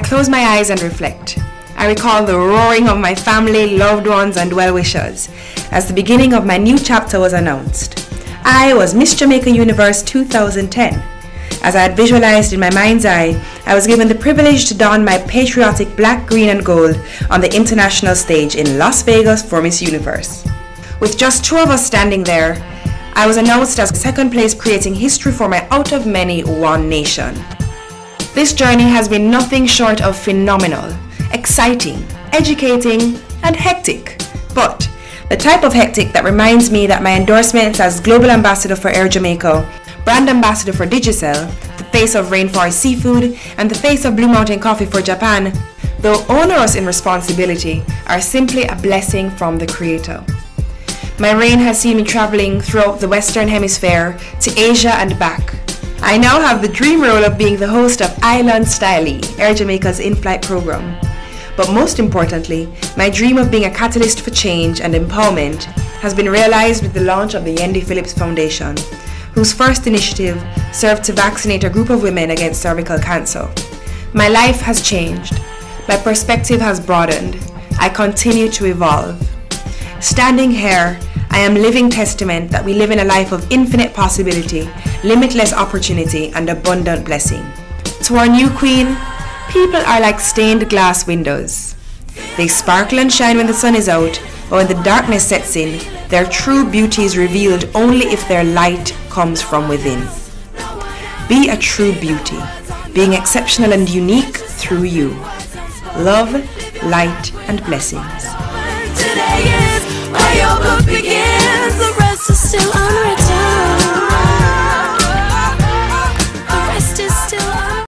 close my eyes and reflect, I recall the roaring of my family, loved ones, and well wishers as the beginning of my new chapter was announced. I was Miss Jamaica Universe 2010. As I had visualized in my mind's eye, I was given the privilege to don my patriotic black, green, and gold on the international stage in Las Vegas for Miss Universe. With just two of us standing there, I was announced as second place creating history for my out of many one nation. This journey has been nothing short of phenomenal, exciting, educating, and hectic. But the type of hectic that reminds me that my endorsements as Global Ambassador for Air Jamaica, Brand Ambassador for Digicel, the face of Rainforest Seafood, and the face of Blue Mountain Coffee for Japan, though onerous in responsibility, are simply a blessing from the Creator. My reign has seen me traveling throughout the Western Hemisphere to Asia and back. I now have the dream role of being the host of Island Stylee, Air Jamaica's in-flight program. But most importantly, my dream of being a catalyst for change and empowerment has been realized with the launch of the Yendi Phillipps Foundation, whose first initiative served to vaccinate a group of women against cervical cancer. My life has changed. My perspective has broadened. I continue to evolve. Standing here, I am living testament that we live in a life of infinite possibility, limitless opportunity, and abundant blessing. To our new queen, People are like stained glass windows. They sparkle and shine when the sun is out, but when the darkness sets in, their true beauty is revealed only if their light comes from within. Be a true beauty, being exceptional and unique through you. Love, light, and blessings.